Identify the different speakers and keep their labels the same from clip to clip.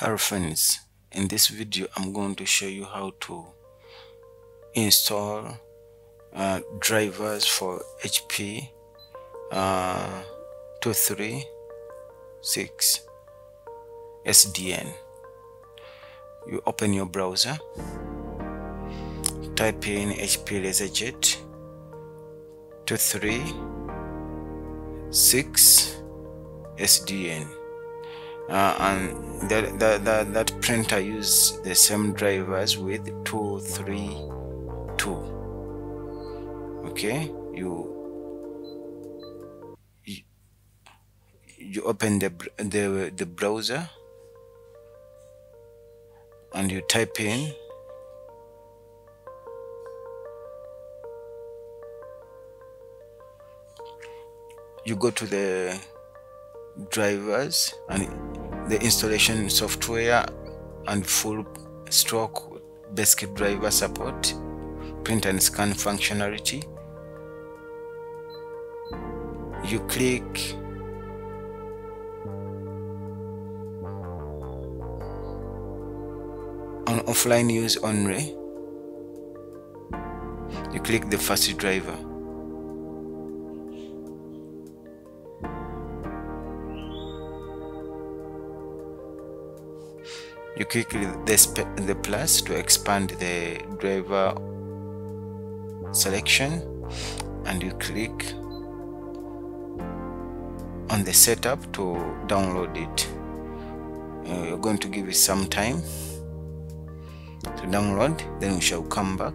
Speaker 1: Hello friends, in this video I'm going to show you how to install uh, drivers for HP uh, 236 SDN. You open your browser, type in HP LaserJet 236 SDN uh, and that, that, that, that printer use the same drivers with 232 okay? You you, you open the, the the browser and you type in you go to the drivers and the installation software and full stroke basic driver support print and scan functionality. You click on offline use only. You click the first driver you click the, the plus to expand the driver selection and you click on the setup to download it. Uh, you're going to give it some time to download then we shall come back.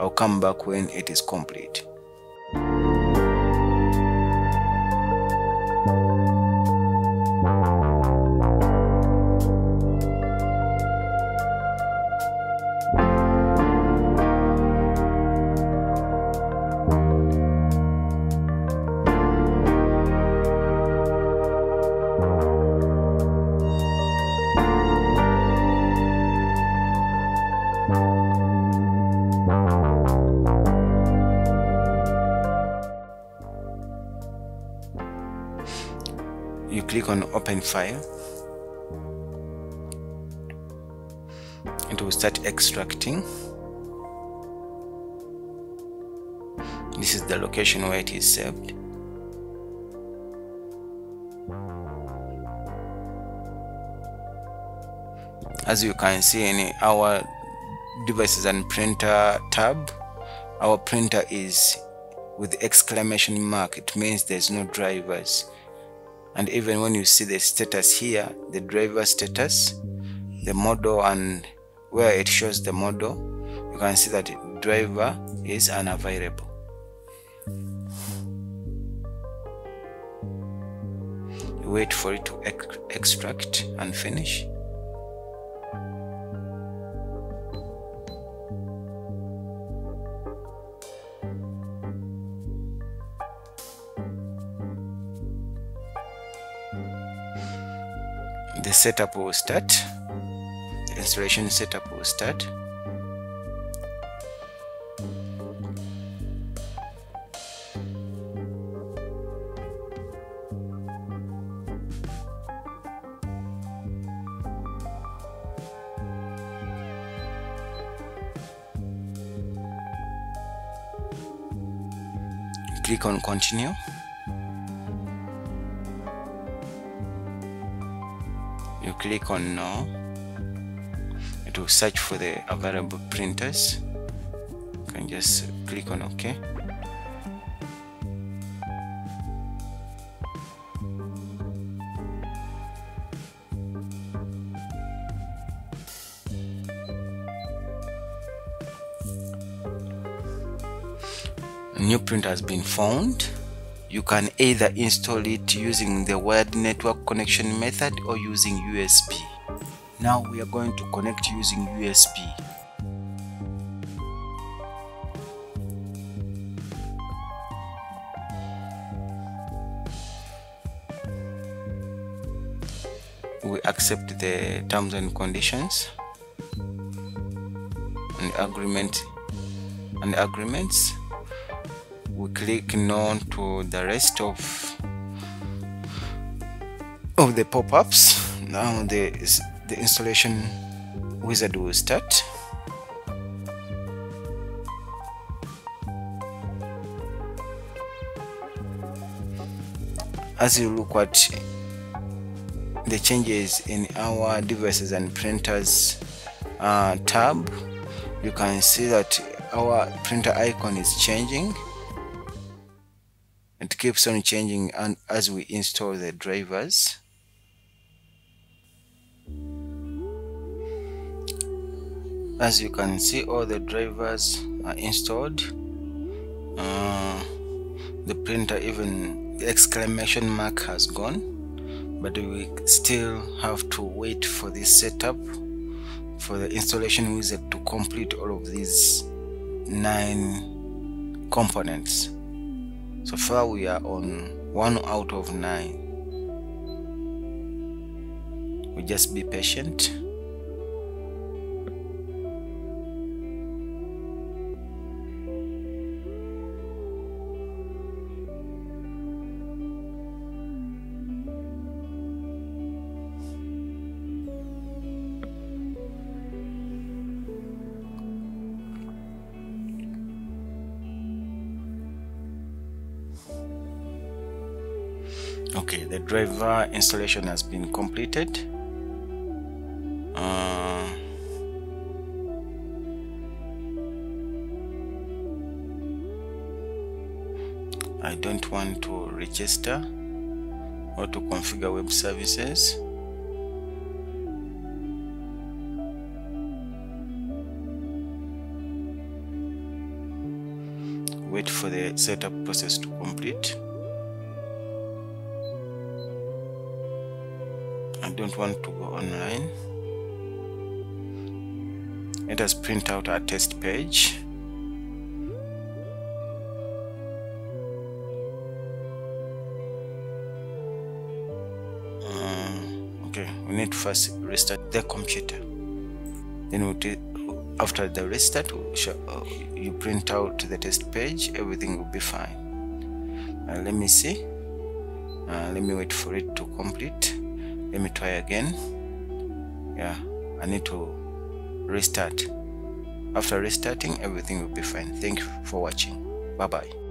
Speaker 1: I'll come back when it is complete you click on open file. It will start extracting. This is the location where it is saved. As you can see in our devices and printer tab our printer is with exclamation mark. It means there's no drivers and even when you see the status here the driver status the model and where it shows the model you can see that driver is unavailable. Wait for it to extract and finish the setup will start. The installation setup will start. Click on continue click on no it will search for the available printers. You can just click on ok a new printer has been found you can either install it using the wired network connection method or using USB. Now we are going to connect using USB. We accept the terms and conditions and agreement and agreements we click no to the rest of of the pop-ups. Now the the installation wizard will start. As you look at the changes in our devices and printers uh, tab you can see that our printer icon is changing it keeps on changing and as we install the drivers. As you can see all the drivers are installed. Uh, the printer even the exclamation mark has gone but we still have to wait for this setup for the installation wizard to complete all of these nine components so far we are on one out of nine. We just be patient okay the driver installation has been completed. Uh, I don't want to register or to configure web services. Wait for the setup process to complete don't want to go online. Let us print out our test page. Uh, okay we need to first restart the computer. Then we'll after the restart uh, you print out the test page everything will be fine. Uh, let me see. Uh, let me wait for it to complete let me try again. Yeah I need to restart. After restarting everything will be fine. Thank you for watching. Bye bye